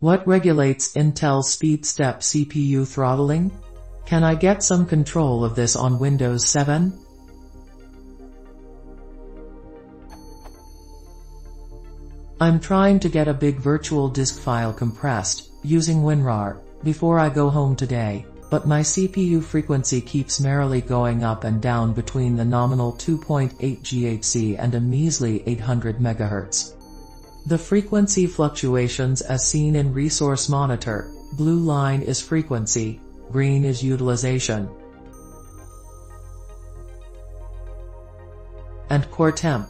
What regulates Intel SpeedStep CPU throttling? Can I get some control of this on Windows 7? I'm trying to get a big virtual disk file compressed, using WinRAR, before I go home today, but my CPU frequency keeps merrily going up and down between the nominal 2.8 GHz and a measly 800 MHz. The frequency fluctuations as seen in Resource Monitor, blue line is frequency, green is utilization. And core temp.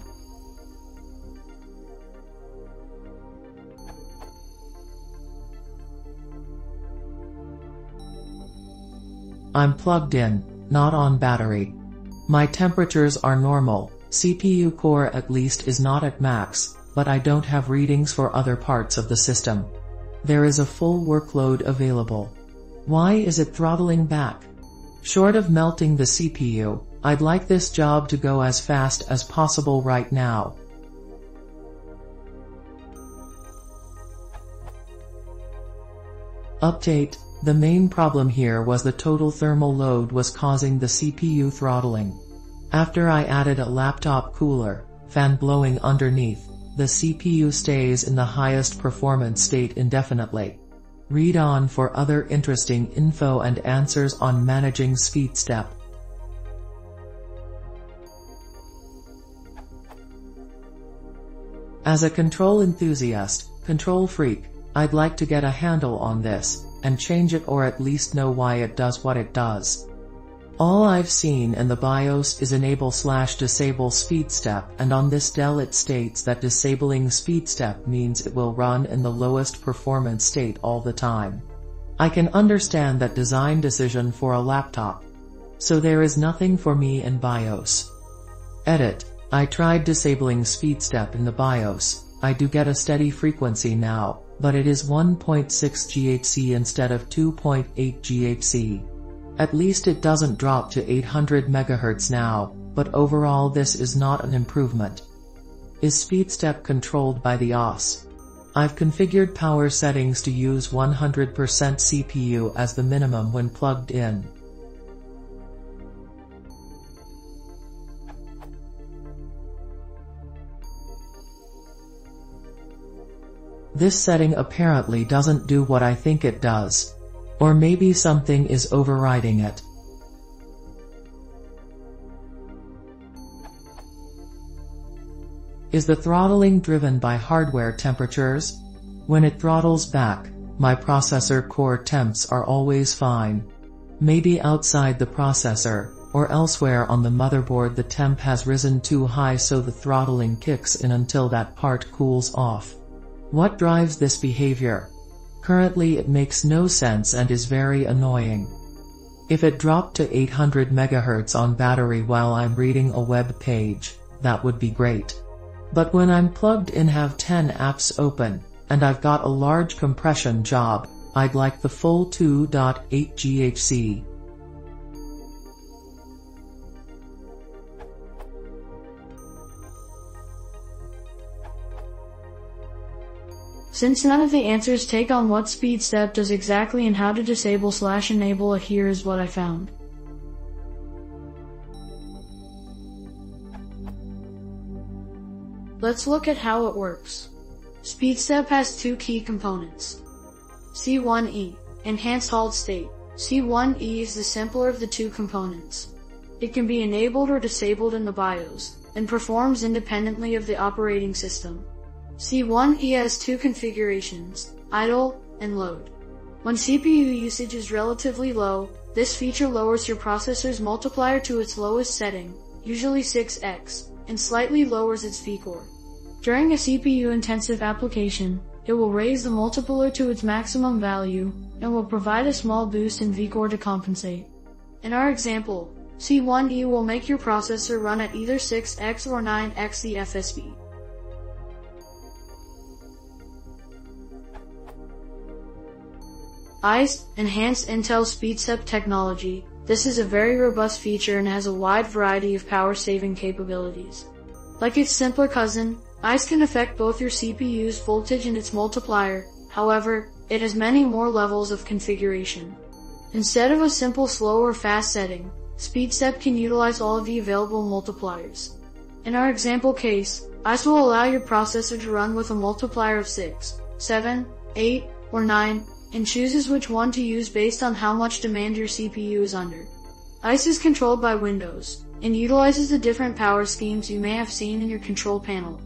I'm plugged in, not on battery. My temperatures are normal, CPU core at least is not at max, but I don't have readings for other parts of the system. There is a full workload available. Why is it throttling back? Short of melting the CPU, I'd like this job to go as fast as possible right now. Update the main problem here was the total thermal load was causing the CPU throttling. After I added a laptop cooler, fan blowing underneath, the CPU stays in the highest performance state indefinitely. Read on for other interesting info and answers on managing SpeedStep. As a control enthusiast, control freak, I'd like to get a handle on this, and change it or at least know why it does what it does. All I've seen in the BIOS is enable slash disable SpeedStep and on this Dell it states that disabling SpeedStep means it will run in the lowest performance state all the time. I can understand that design decision for a laptop. So there is nothing for me in BIOS. Edit. I tried disabling SpeedStep in the BIOS. I do get a steady frequency now, but it is 1.6 GHz instead of 2.8 GHz. At least it doesn't drop to 800 MHz now, but overall this is not an improvement. Is SpeedStep controlled by the OS? I've configured power settings to use 100% CPU as the minimum when plugged in. This setting apparently doesn't do what I think it does. Or maybe something is overriding it. Is the throttling driven by hardware temperatures? When it throttles back, my processor core temps are always fine. Maybe outside the processor, or elsewhere on the motherboard the temp has risen too high so the throttling kicks in until that part cools off. What drives this behavior? Currently it makes no sense and is very annoying. If it dropped to 800 MHz on battery while I'm reading a web page, that would be great. But when I'm plugged in have 10 apps open, and I've got a large compression job, I'd like the full 2.8 GHz. Since none of the answers take on what SpeedStep does exactly and how to disable slash enable it here is what I found. Let's look at how it works. SpeedStep has two key components. C1E, Enhanced Halt State. C1E is the simpler of the two components. It can be enabled or disabled in the BIOS, and performs independently of the operating system. C1E has two configurations, idle and load. When CPU usage is relatively low, this feature lowers your processor's multiplier to its lowest setting, usually 6x, and slightly lowers its vcore. During a CPU-intensive application, it will raise the multiplier to its maximum value, and will provide a small boost in vcore to compensate. In our example, C1E will make your processor run at either 6x or 9x the FSB. ICE, Enhanced Intel SpeedStep Technology. This is a very robust feature and has a wide variety of power saving capabilities. Like its simpler cousin, ICE can affect both your CPU's voltage and its multiplier, However, it has many more levels of configuration. Instead of a simple slow or fast setting, SpeedStep can utilize all of the available multipliers. In our example case, ICE will allow your processor to run with a multiplier of 6, 7, 8, or 9, and chooses which one to use based on how much demand your CPU is under. ICE is controlled by Windows, and utilizes the different power schemes you may have seen in your control panel.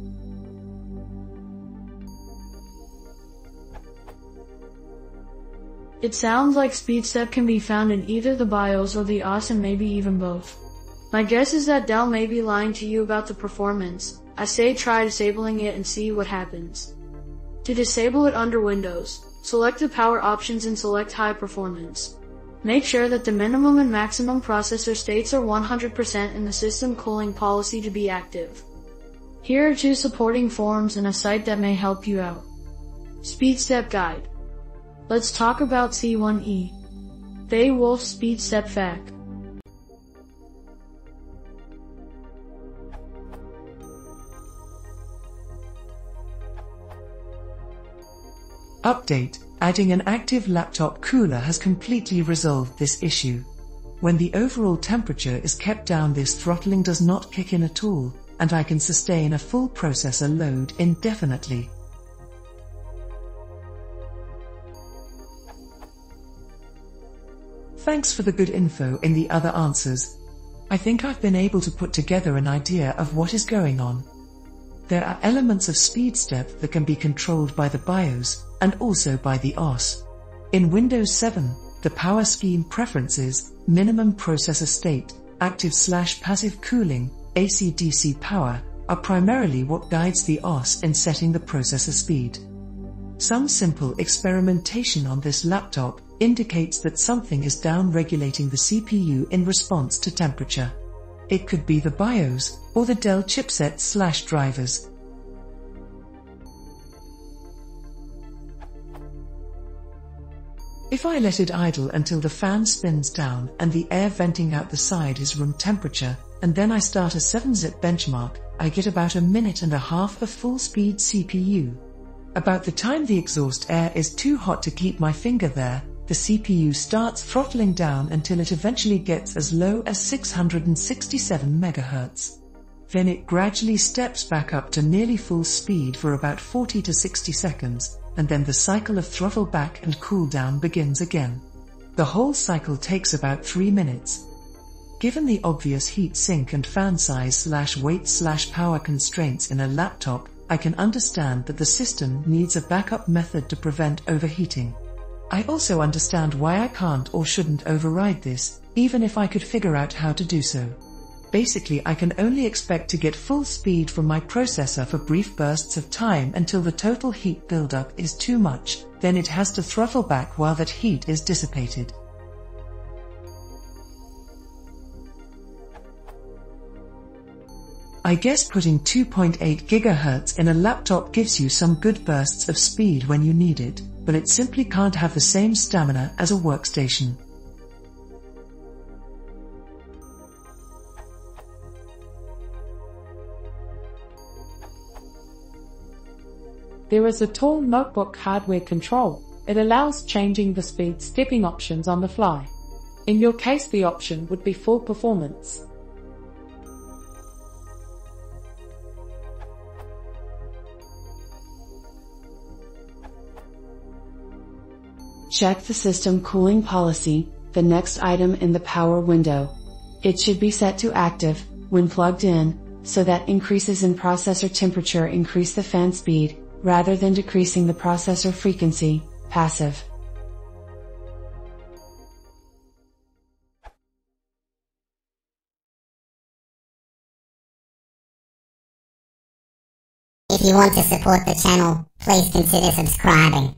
It sounds like SpeedStep can be found in either the BIOS or the OS and maybe even both. My guess is that Dell may be lying to you about the performance. I say try disabling it and see what happens. To disable it under Windows, select the power options and select high performance. Make sure that the minimum and maximum processor states are 100% in the system cooling policy to be active. Here are two supporting forums and a site that may help you out. SpeedStep Guide Let's talk about C1E. Beowulf SpeedStep Fact. Update, adding an active laptop cooler has completely resolved this issue. When the overall temperature is kept down this throttling does not kick in at all, and I can sustain a full processor load indefinitely. Thanks for the good info in the other answers. I think I've been able to put together an idea of what is going on. There are elements of SpeedStep that can be controlled by the BIOS and also by the OS. In Windows 7, the power scheme preferences, minimum processor state, active slash passive cooling, AC-DC power, are primarily what guides the OS in setting the processor speed. Some simple experimentation on this laptop indicates that something is down-regulating the CPU in response to temperature. It could be the BIOS or the Dell chipset slash drivers. If I let it idle until the fan spins down and the air venting out the side is room temperature, and then I start a 7-zip benchmark, I get about a minute and a half of full-speed CPU. About the time the exhaust air is too hot to keep my finger there, the CPU starts throttling down until it eventually gets as low as 667 MHz. Then it gradually steps back up to nearly full speed for about 40 to 60 seconds, and then the cycle of throttle back and cool down begins again. The whole cycle takes about 3 minutes. Given the obvious heat sink and fan size slash weight slash power constraints in a laptop, I can understand that the system needs a backup method to prevent overheating. I also understand why I can't or shouldn't override this, even if I could figure out how to do so. Basically I can only expect to get full speed from my processor for brief bursts of time until the total heat buildup is too much, then it has to throttle back while that heat is dissipated. I guess putting 2.8 GHz in a laptop gives you some good bursts of speed when you need it, but it simply can't have the same stamina as a workstation. There is a tall notebook hardware control. It allows changing the speed stepping options on the fly. In your case the option would be full performance. Check the system cooling policy, the next item in the power window. It should be set to active, when plugged in, so that increases in processor temperature increase the fan speed, rather than decreasing the processor frequency, passive. If you want to support the channel, please consider subscribing.